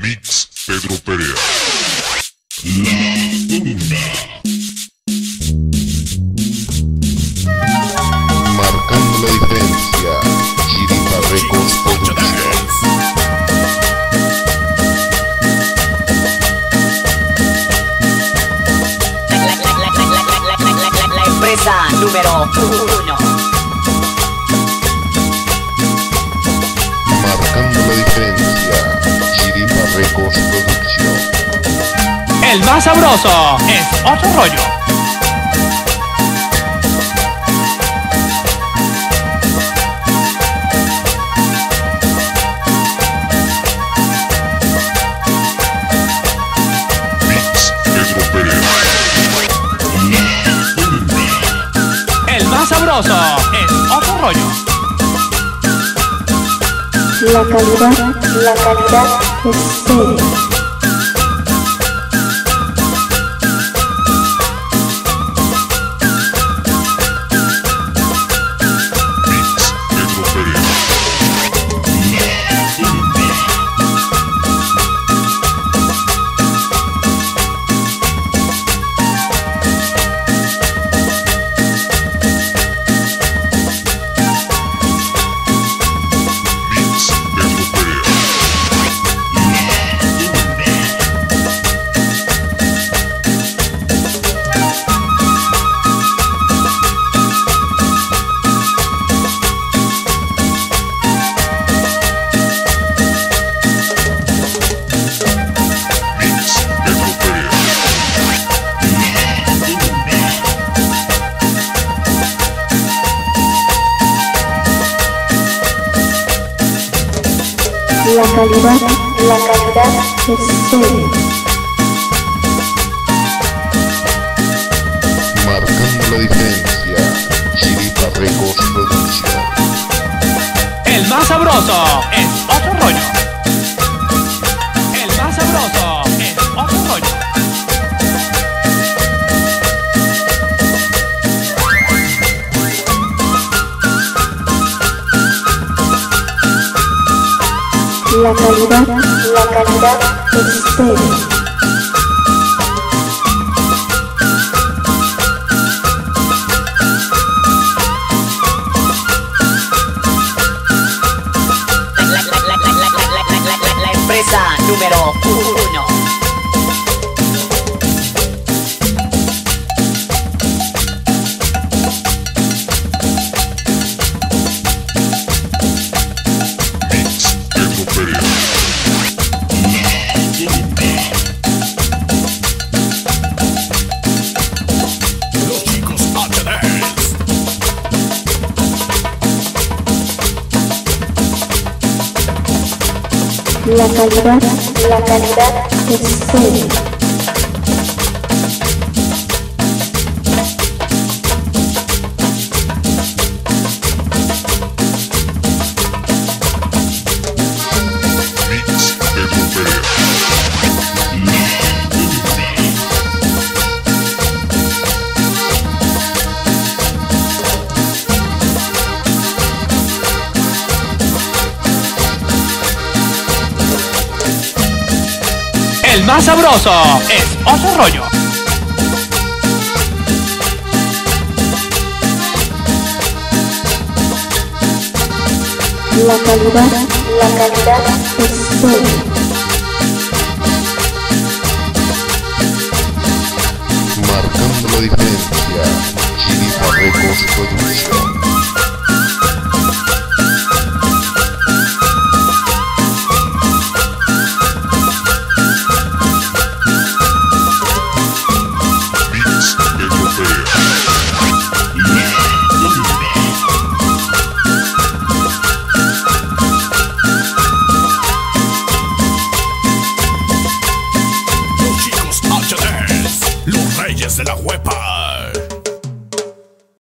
Mix Pedro Perea. La Una. Marcando la diferencia, Chiripa Records Productions. La, la, El más sabroso es otro rollo. El más sabroso es otro rollo. La calidad, la calidad es seria. La calidad, la calidad es seria. Marcando la diferencia, Chiripa Records Productions. El más sabroso La calidad, la calidad existe. número uno. La calidad, la calidad es seria. El más sabroso es otro rollo. La calidad, la calidad es seria. Marcando la diferencia, Chiripa Records Productions.